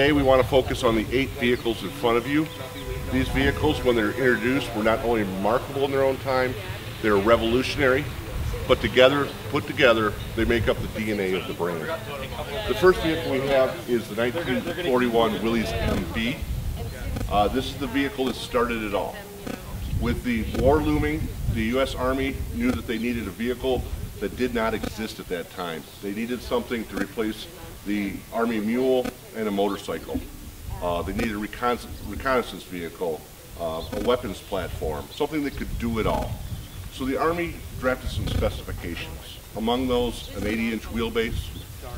today we want to focus on the eight vehicles in front of you. These vehicles, when they're introduced, were not only remarkable in their own time, they're revolutionary, but together, put together, they make up the DNA of the brand. The first vehicle we have is the 1941 Willys MB. Uh, this is the vehicle that started it all. With the war looming, the U.S. Army knew that they needed a vehicle that did not exist at that time. They needed something to replace the Army mule and a motorcycle. Uh, they needed a reconnaissance vehicle, uh, a weapons platform, something that could do it all. So the Army drafted some specifications. Among those, an 80-inch wheelbase.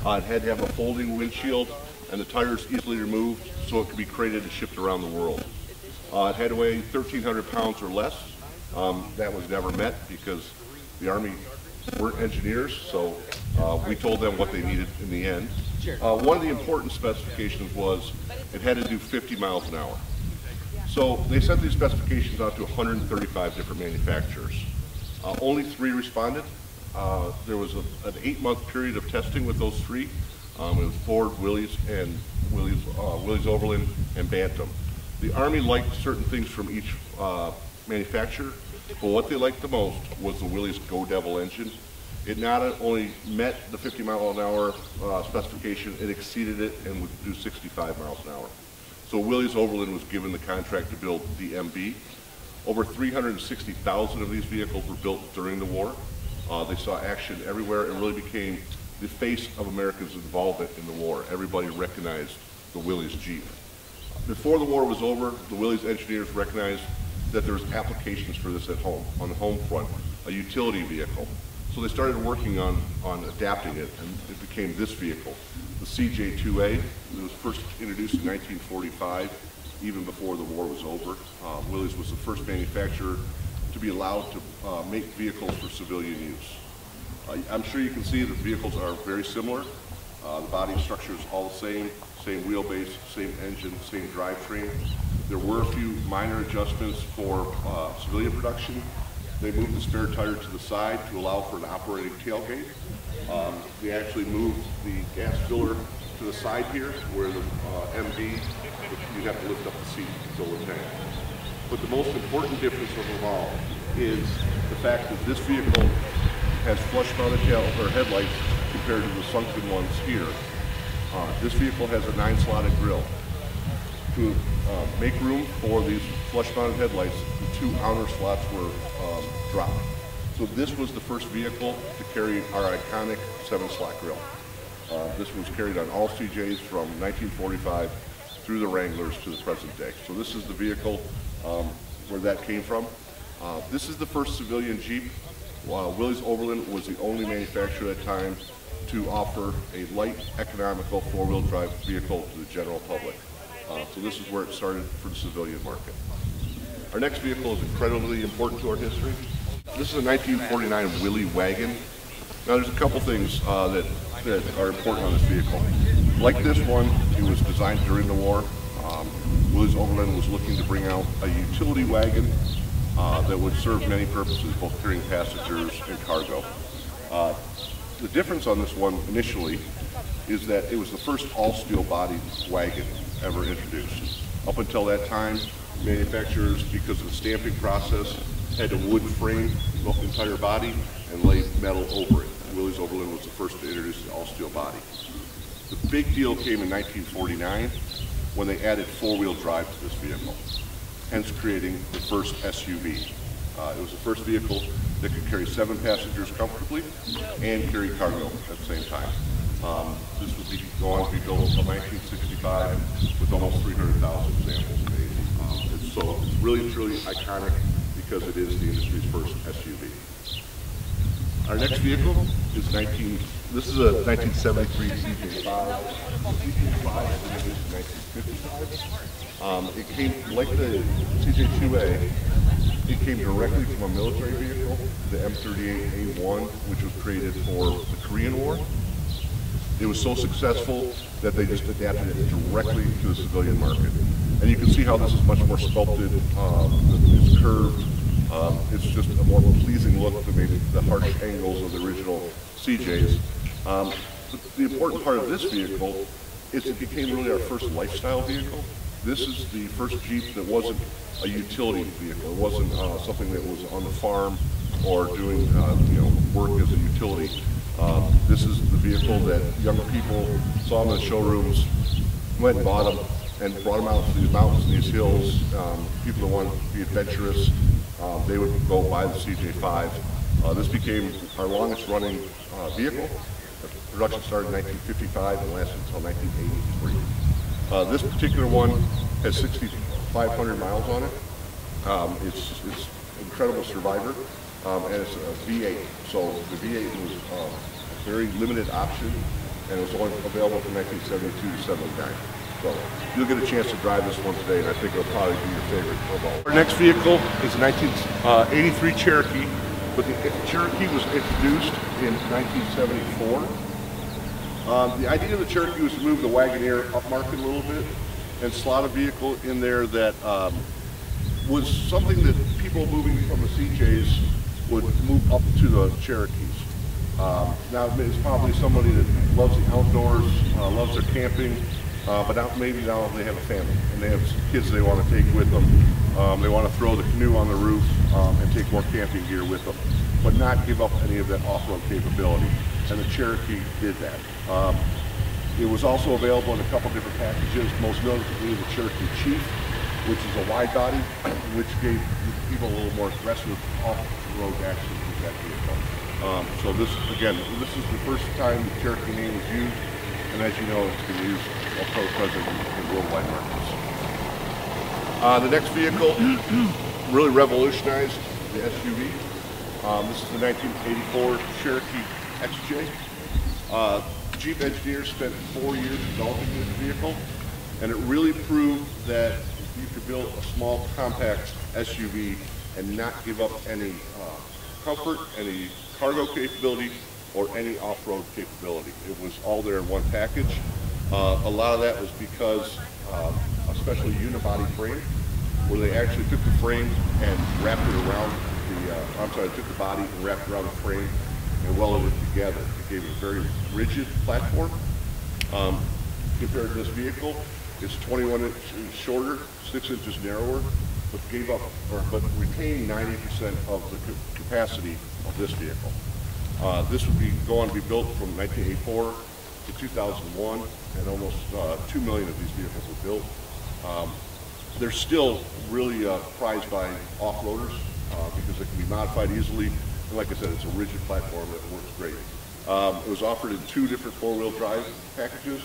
Uh, it had to have a folding windshield and the tires easily removed so it could be crated and shipped around the world. Uh, it had to weigh 1,300 pounds or less. Um, that was never met because the Army weren't engineers, so uh, we told them what they needed in the end. Uh, one of the important specifications was it had to do 50 miles an hour. So they sent these specifications out to 135 different manufacturers. Uh, only three responded. Uh, there was a, an eight-month period of testing with those three. Um, it was Ford, Willys, and Willys, uh, Willys Overland, and Bantam. The Army liked certain things from each uh, manufacturer, but what they liked the most was the Willys Go Devil engine. It not only met the 50 mile an hour uh, specification, it exceeded it and would do 65 miles an hour. So Willys Overland was given the contract to build the MB. Over 360,000 of these vehicles were built during the war. Uh, they saw action everywhere and really became the face of America's involvement in the war. Everybody recognized the Willys Jeep. Before the war was over, the Willys engineers recognized that there was applications for this at home, on the home front, a utility vehicle. So they started working on, on adapting it, and it became this vehicle, the CJ2A. It was first introduced in 1945, even before the war was over. Uh, Willys was the first manufacturer to be allowed to uh, make vehicles for civilian use. Uh, I'm sure you can see the vehicles are very similar. Uh, the body structure is all the same, same wheelbase, same engine, same drivetrain. There were a few minor adjustments for uh, civilian production. They moved the spare tire to the side to allow for an operating tailgate. Um, they actually moved the gas filler to the side here where the uh, MB, you'd have to lift up the seat to fill the tank. But the most important difference of them all is the fact that this vehicle has flush mounted tail or headlights compared to the sunken ones here. Uh, this vehicle has a nine slotted grille. To uh, make room for these flush mounted headlights, the two outer slots were um, dropped. So this was the first vehicle to carry our iconic seven slot grille. Uh, this was carried on all CJs from 1945 through the Wranglers to the present day. So this is the vehicle um, where that came from. Uh, this is the first civilian Jeep. Uh, Willys Overland was the only manufacturer at the time to offer a light, economical four-wheel drive vehicle to the general public. Uh, so this is where it started for the civilian market. Our next vehicle is incredibly important to our history. This is a 1949 Willys wagon. Now there's a couple things uh, that, that are important on this vehicle. Like this one, it was designed during the war. Um, Willys Overland was looking to bring out a utility wagon uh, that would serve many purposes, both carrying passengers and cargo. Uh, the difference on this one initially is that it was the first all-steel body wagon ever introduced. Up until that time, manufacturers, because of the stamping process, had to wood frame the entire body and lay metal over it. Willys Overland was the first to introduce the all-steel body. The big deal came in 1949 when they added four-wheel drive to this vehicle, hence creating the first SUV. Uh, it was the first vehicle that could carry seven passengers comfortably and carry cargo at the same time. Um, this would be going to be built until 1965 with almost 300,000 samples made. Um, so it's really truly iconic because it is the industry's first SUV. Our next vehicle is 19, this is a 1973 CJ5. CJ5 1955. Um, it came, like the CJ2A, it came directly from a military vehicle, the M38A1, which was created for the Korean War. It was so successful that they just adapted it directly to the civilian market. And you can see how this is much more sculpted, um, it's curved, um, it's just a more pleasing look than maybe the harsh angles of the original CJs. Um, the important part of this vehicle is it became really our first lifestyle vehicle. This is the first Jeep that wasn't a utility vehicle. It wasn't uh, something that was on the farm or doing uh, you know work as a utility. Uh, this is the vehicle that young people saw in the showrooms, went and bought them, and brought them out to these mountains and these hills. Um, people that want to be adventurous, um, they would go buy the CJ5. Uh, this became our longest running uh, vehicle. The production started in 1955 and lasted until 1983. Uh, this particular one has 6,500 miles on it. Um, it's, it's incredible survivor, um, and it's a V8. So the V8 was uh, a very limited option, and it was only available from 1972 to 79. So you'll get a chance to drive this one today, and I think it'll probably be your favorite of all. Our next vehicle is a 1983 Cherokee, but the Cherokee was introduced in 1974. Um, the idea of the Cherokee was to move the Wagoneer upmarket a little bit and slot a vehicle in there that um, was something that people moving from the CJs would move up to the Cherokees. Um, now it's probably somebody that loves the outdoors, uh, loves their camping, uh, but now maybe now they have a family and they have kids they want to take with them. Um, they want to throw the canoe on the roof um, and take more camping gear with them, but not give up any of that off-road capability. And the Cherokee did that. Um, it was also available in a couple different packages, most notably the Cherokee Chief, which is a wide body, which gave people a little more aggressive off-road action with that vehicle. Um, so this, again, this is the first time the Cherokee name was used, and as you know, it's been used pro present in worldwide markets. Uh, the next vehicle really revolutionized the SUV. Um, this is the 1984 Cherokee XJ. Uh, Jeep engineers spent four years developing this vehicle, and it really proved that you could build a small, compact SUV and not give up any uh, comfort, any cargo capability, or any off-road capability. It was all there in one package. Uh, a lot of that was because, uh, especially unibody frame, where they actually took the frame and wrapped it around the, uh, I'm sorry, took the body and wrapped around the frame and welded it together. It gave it a very rigid platform. Um, compared to this vehicle, it's 21 inches shorter, six inches narrower, but gave up, or, but retained 90% of the capacity of this vehicle. Uh, this would be go on to be built from 1984 to 2001, and almost uh, 2 million of these vehicles were built. Um, they're still really uh, prized by off-roaders uh, because they can be modified easily. And like I said, it's a rigid platform that works great. Um, it was offered in two different four-wheel drive packages,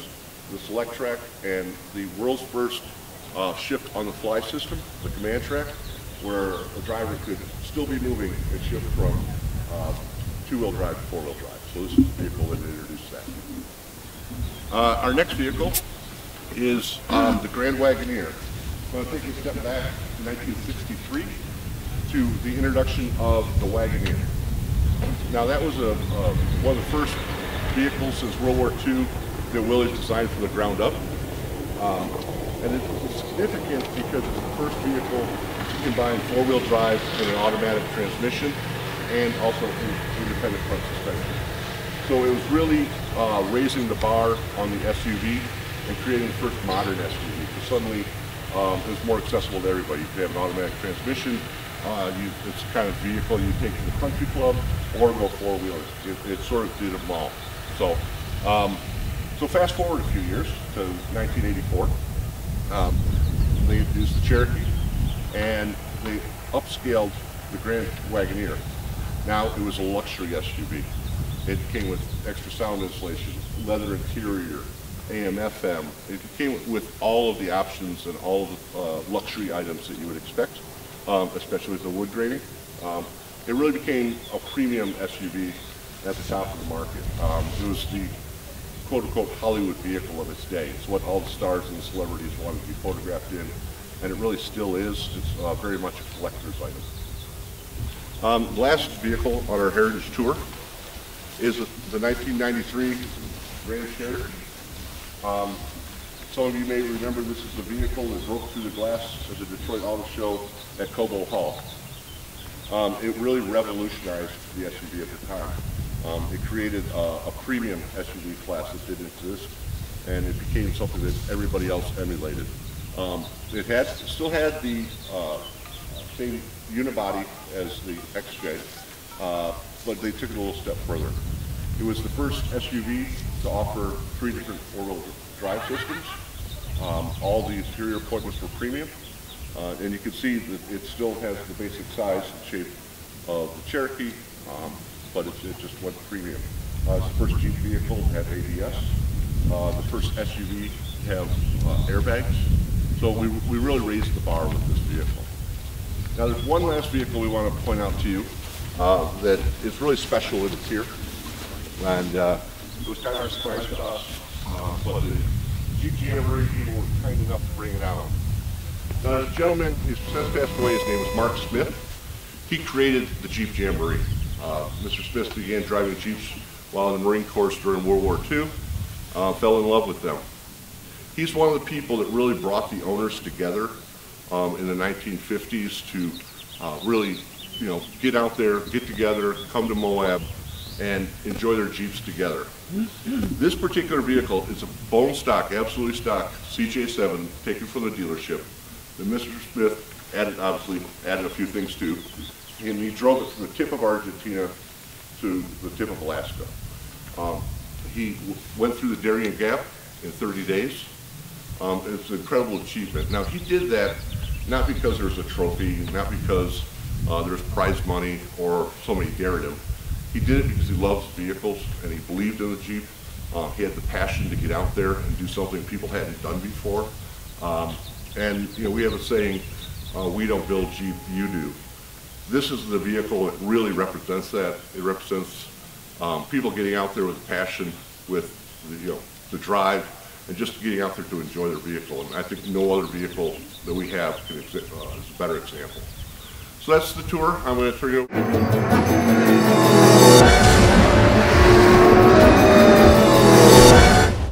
the Selec-Trac and the world's first uh, shift on the fly system, the Command-Trac, where a driver could still be moving and shift from uh, two-wheel drive to four-wheel drive. So this is the vehicle that introduced that. Uh, our next vehicle is um, the Grand Wagoneer. So I'm taking a step back to 1963 to the introduction of the Wagoneer. Now that was a, one of the first vehicles since World War II that Willys designed from the ground up. Um, and it's significant because it's the first vehicle to combine four-wheel drive and an automatic transmission and also independent front suspension. So it was really uh, raising the bar on the SUV and creating the first modern SUV. So suddenly um, it was more accessible to everybody. You could have an automatic transmission. Uh, you, it's the kind of vehicle you take to the country club or go four-wheeler. It, it, sort of did them all. So, um, so fast forward a few years to 1984. Um, they introduced the Cherokee and they upscaled the Grand Wagoneer. Now it was a luxury SUV. It came with extra sound insulation, leather interior, AM, FM. It came with all of the options and all of the uh, luxury items that you would expect, um, especially with the wood grating. Um, it really became a premium SUV at the top of the market. Um, it was the quote-unquote Hollywood vehicle of its day. It's what all the stars and the celebrities wanted to be photographed in, and it really still is. It's uh, very much a collector's item. Um, last vehicle on our Heritage Tour is the 1993 Grand Cherokee. Um, some of you may remember this is the vehicle that broke through the glass at the Detroit Auto Show at Cobo Hall. Um, it really revolutionized the SUV at the time. Um, it created a, a, premium SUV class that didn't exist. and it became something that everybody else emulated. Um, it had, still had the uh, same unibody as the XJ, uh, but they took it a little step further. It was the first SUV to offer three different four-wheel drive systems. Um, all the interior appointments were premium, uh, and you can see that it still has the basic size and shape of the Cherokee, um, but it's, it just went premium. Uh, it's the first Jeep vehicle to have ABS, uh, the first SUV to have uh, airbags. So we, we really raised the bar with this vehicle. Now there's one last vehicle we want to point out to you uh, that is really special when it's here. And uh, it was kind of a surprise to us, uh, but the Jeep Jamboree people were kind enough to bring it out. Now, the gentleman, he's since passed away, his name was Mark Smith. He created the Jeep Jamboree. Uh, Mr. Smith began driving Jeeps while in the Marine Corps during World War II, uh, fell in love with them. He's one of the people that really brought the owners together um, in the 1950s to uh, really, you know, get out there, get together, come to Moab, and enjoy their Jeeps together. This particular vehicle is a bone stock, absolutely stock CJ7 taken from the dealership that Mr. Smith added, obviously, added a few things to. And he drove it from the tip of Argentina to the tip of Alaska. Um, he went through the Darien Gap in 30 days. Um, it's an incredible achievement. Now, he did that not because there's a trophy, not because uh, there's prize money or somebody dared him. He did it because he loves vehicles and he believed in the Jeep. Uh, he had the passion to get out there and do something people hadn't done before. Um, and you know, we have a saying, uh, "We don't build Jeep, you do." This is the vehicle that really represents that. It represents um, people getting out there with passion, with the, you know the drive, and just getting out there to enjoy their vehicle. And I think no other vehicle that we have can uh, is a better example. So that's the tour. I'm going to turn it over.